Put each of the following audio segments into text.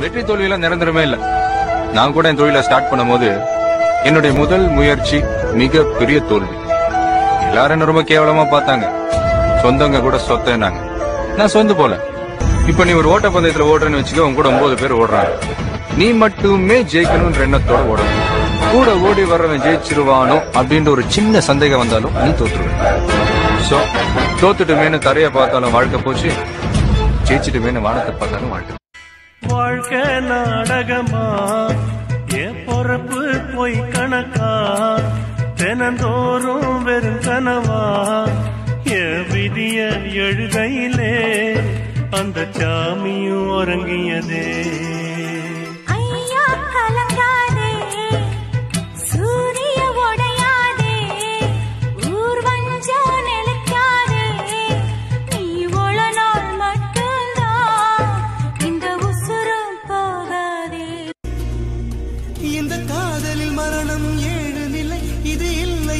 வெற்றி தோல்வியெல்லாம் நிரந்தரமே இல்லை. நான் கூட என் தொழிலை ஸ்டார்ட் பண்ணும்போது என்னுடைய முதல் முயற்சி மிக பெரிய தோல்வி. எல்லாரும் என்ன ரொம்ப கேவலமா பார்த்தாங்க. சொந்தங்க கூட சொத்தேனாங்க நான் சொந்து போல. இப்ப நீ ஒரு ஓட்டப்பந்தயத்துல ஓடுறேன்னு வச்சுக்கோ உங்க கூட ஒன்பது பேர் ஓடுறாங்க. நீ மட்டுமே ஜெயிக்கணும்ன்ற எண்ணத்தோட ஓடணும். கூட ஓடி வர்றவன் ஜெயிச்சிருவானோ அப்படின்ற ஒரு சின்ன சந்தேகம் வந்தாலும் நீ தோத்துருவ. சோ தோத்துட்டுமேனு தரைய பார்த்தாலும் வாழ்க்கை போச்சு. ஜெயிச்சிட்டுமேனு வானத்தை பார்த்தாலும் வாழ்க்கை வாழ்க்கை நாடகமா? என் பொறப்பு போய் கணக்கா? தினந்தோறும் வெறும் கனவா? என் விதிய எழுதையிலே அந்த சாமியும் உறங்கியதே.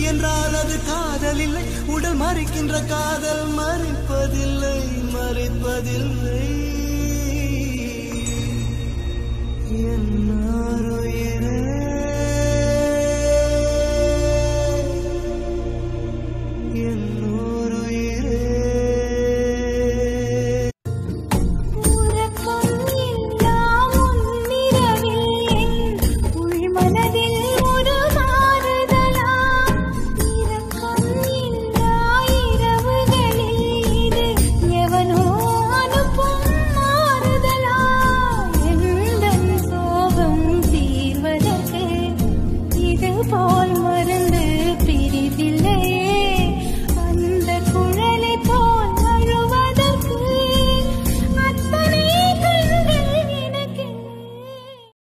என்றால் அது காதல் இல்லை உடல் மறைக்கின்ற காதல் மறைப்பதில்லை மறைப்பதில்லை. என்னாரோ